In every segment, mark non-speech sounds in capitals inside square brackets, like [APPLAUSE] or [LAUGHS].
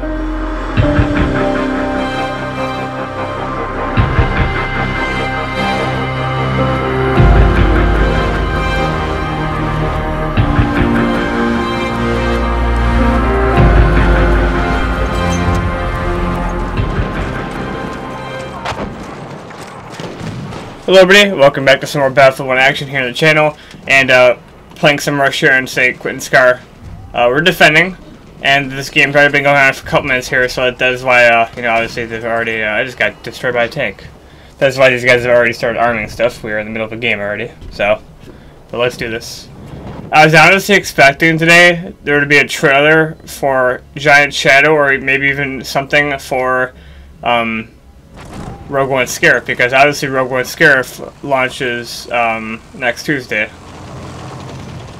Hello everybody, welcome back to some more Battlefield 1 action here on the channel, and uh, playing some Russia and St. Quentin Scar. Uh, we're defending, and this game's already been going on for a couple minutes here, so that is why, uh, you know, obviously they've already, uh, I just got destroyed by a tank. That's why these guys have already started arming stuff, we are in the middle of a game already, so, but let's do this. I was honestly expecting today there to be a trailer for Giant Shadow, or maybe even something for, um, Rogue One Scarif because obviously Rogue One Scarif launches um, next Tuesday.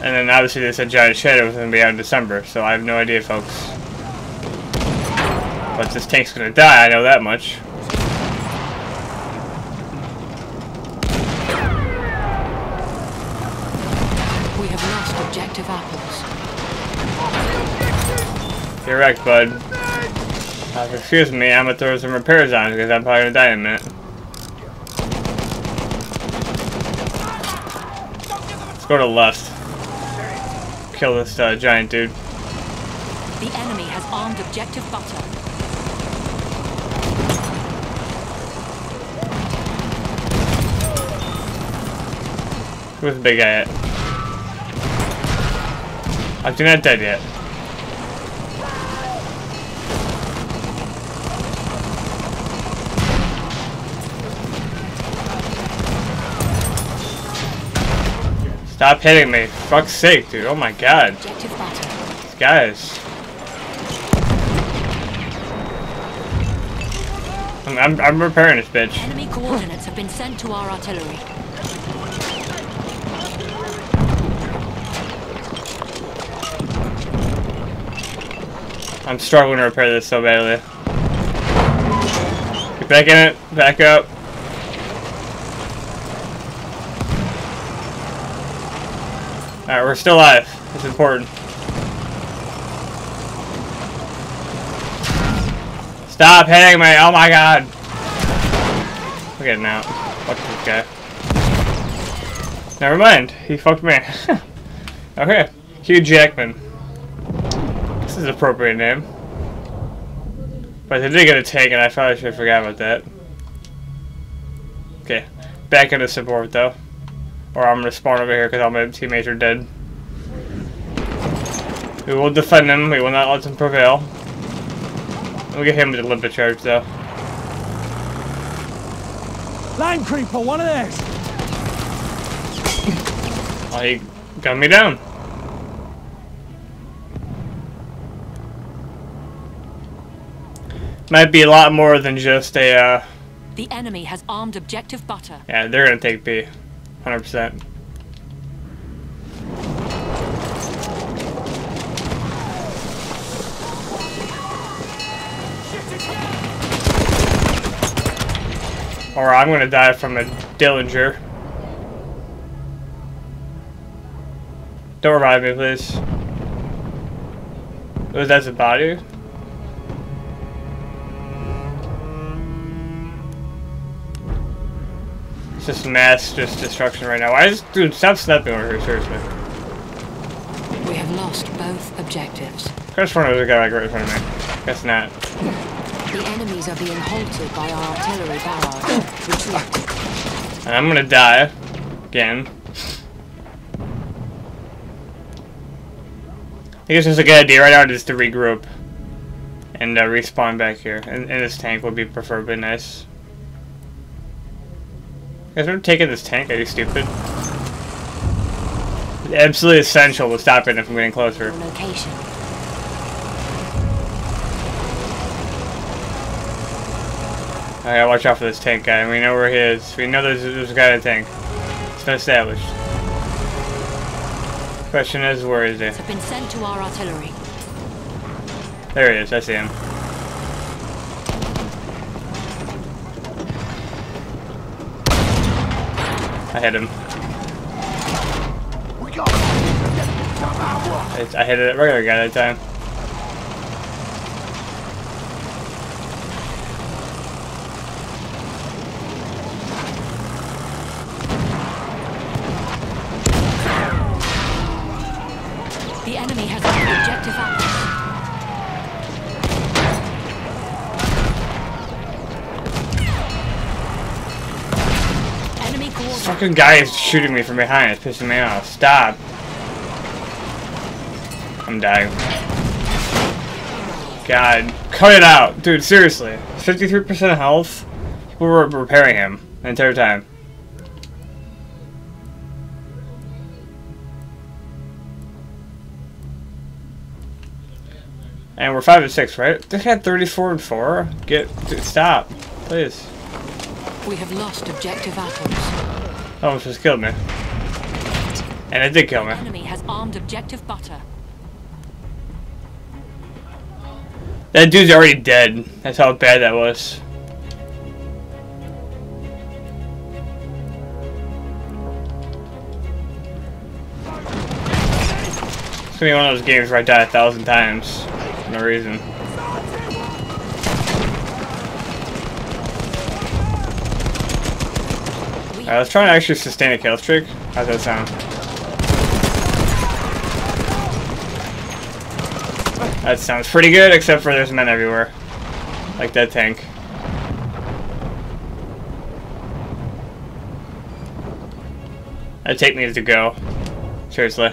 And then obviously they said Giant Shadow was going to be out in December, so I have no idea, folks. But this tank's going to die, I know that much. We have lost objective apples. You're wrecked, bud. Uh, excuse me, I'm gonna throw some repairs on because I'm probably gonna die in a minute. Let's go to left. Kill this uh, giant dude. The enemy has armed objective butter. Where's the big guy at? I'm not dead yet. Stop hitting me. Fuck's sake, dude. Oh my god. These guys. I'm, I'm, I'm repairing this bitch. Enemy coordinates have been sent to our artillery. I'm struggling to repair this so badly. Get back in it. Back up. Alright, we're still alive. It's important. Stop hitting me! Oh my god! At getting out. Fuck this guy. Never mind. He fucked me. [LAUGHS] okay. Hugh Jackman. This is an appropriate name. But they did get a tank and I probably should have forgot about that. Okay. Back into support though. Or I'm gonna spawn over here because all my teammates are dead. We will defend him. We will not let him prevail. We'll get him with the limpet charge though. Line creeper, one of theirs. Oh, he gunned me down. Might be a lot more than just a, uh... The enemy has armed objective butter. Yeah, they're gonna take B. 100%. Or I'm gonna die from a Dillinger. Don't revive me, please. Was that a body? Just mass just destruction right now. Why is dude stop sniping over here, seriously. We have lost both objectives. Crash front there's a guy like right in front of me. Guess not. The enemies are being halted by our artillery barrage. Retreat. And I'm gonna die. Again. I think it's a good idea right now just to regroup. And uh, respawn back here. And, and this tank would be preferably nice. Guys are taking this tank? Are you stupid? It's absolutely essential to stop it from getting closer. Location. I gotta watch out for this tank guy. We know where he is. We know there's, there's a guy in the tank. It's been established. Question is, where is he? Have been sent to our artillery. There he is. I see him. I hit him. It's, I hit it regular guy that time. The enemy has objective fucking guy is shooting me from behind. It's pissing me off. Stop. I'm dying. God. Cut it out. Dude, seriously. 53% health? People were repairing him the entire time. And we're 5 and 6, right? This had 34 and 4. Get. Dude, stop. Please. We have lost objective atoms. Almost just killed me. And it did kill me. Enemy has armed objective butter. That dude's already dead. That's how bad that was. It's gonna be one of those games where I die a thousand times. For no reason. We Alright, let's try and actually sustain a kill streak. How's that sound? That sounds pretty good, except for there's men everywhere. Like that tank. That tank needs to go. Seriously.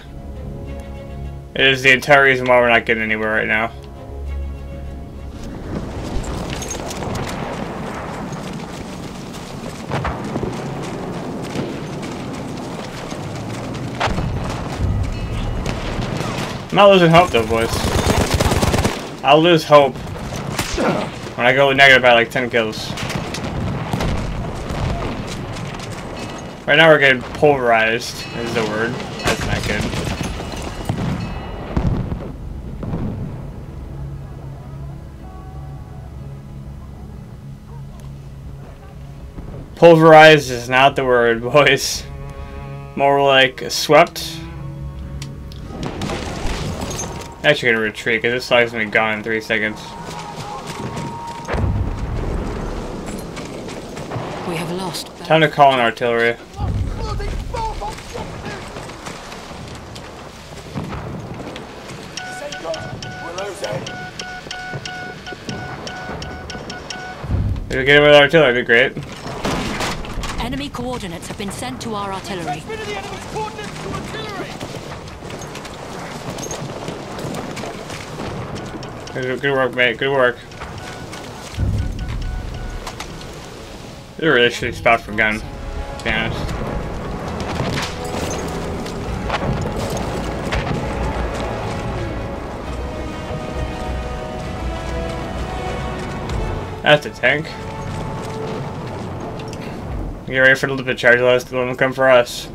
It is the entire reason why we're not getting anywhere right now. Not losing hope though, boys. I'll lose hope when I go negative by like 10 kills. Right now we're getting pulverized, is the word. That's not good. Pulverized is not the word, [LAUGHS] boys. More like swept. Actually gonna retreat, because this flag's gonna be gone in three seconds. we have lost. Time to call in artillery. If we get him with artillery, that'd be great. Enemy coordinates have been sent to our artillery. Good, work, mate. Good work. Is a really shitty spot for gun, to be honest. That's a tank. Get ready for the limpet charge, let us let them come for us.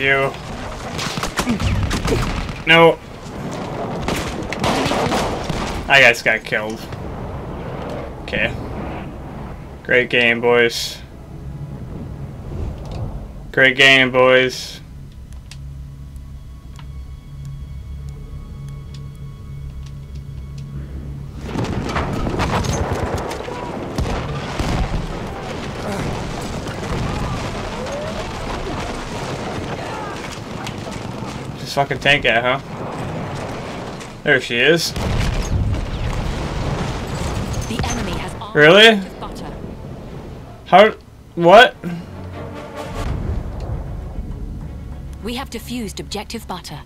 You. No. I just got killed. Okay. Great game, boys. Great game, boys. Just fucking tank at, huh? There she is. The enemy has Really? How? What? We have defused objective butter.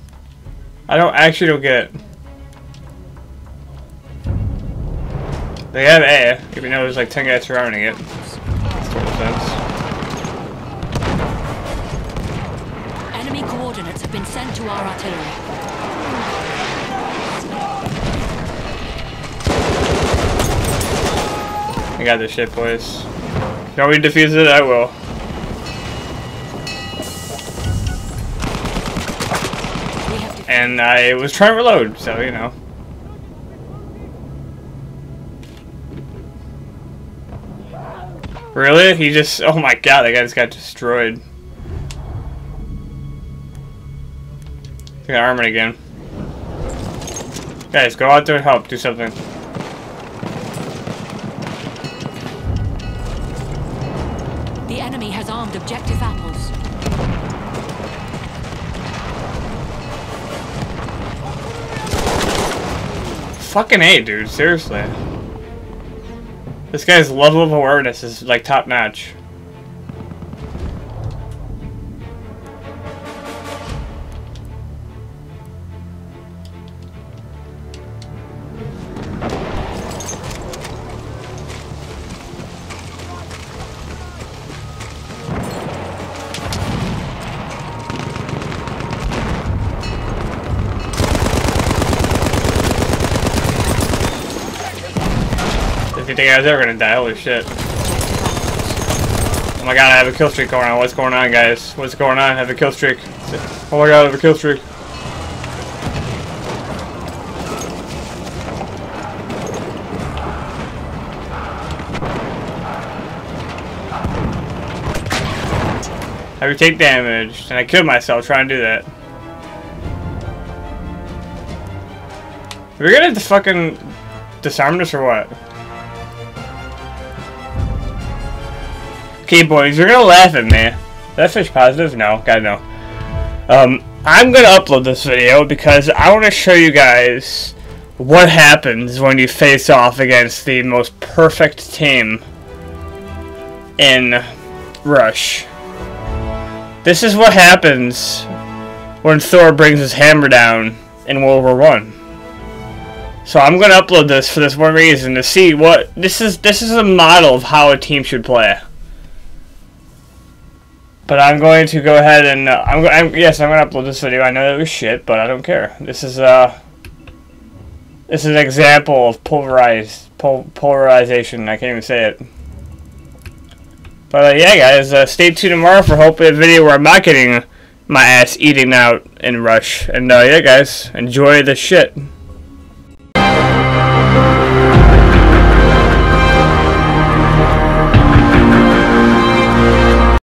I don't actually don't get it. They have A, even though there's like 10 guys surrounding it. Makes total sense. Enemy coordinates have been sent to our artillery. I got this shit, boys. Me to defuse it? I will. We And I was trying to reload, so you know. Really? He just. Oh my god, that guy just got destroyed. To the armor again. Guys, go out there and help. Do something. The enemy has armed objective apples. Fucking A, dude. Seriously. This guy's level of awareness is, like, top-notch. You think I was ever gonna die, holy shit. Oh my god, I have a kill streak going on. What's going on, guys? What's going on? I have a kill streak. Oh my god, I have a kill streak. I would take damage, and I killed myself trying to do that. We're we gonna fucking disarm this or what? Boys, you're gonna laugh at me. That fish positive? No, God no. Um, I'm gonna upload this video because I want to show you guys what happens when you face off against the most perfect team in Rush. This is what happens when Thor brings his hammer down in World War One. So I'm gonna upload this for this one reason to see what this is. This is a model of how a team should play. But I'm going to go ahead and uh, I'm, I'm yes I'm gonna upload this video. I know that was shit, but I don't care. This is uh this is an example of pulverized pol polarization. I can't even say it. But uh, yeah, guys, uh, stay tuned tomorrow for hopefully a video where I'm not getting my ass eaten out in Rush. And uh, yeah, guys, enjoy the shit.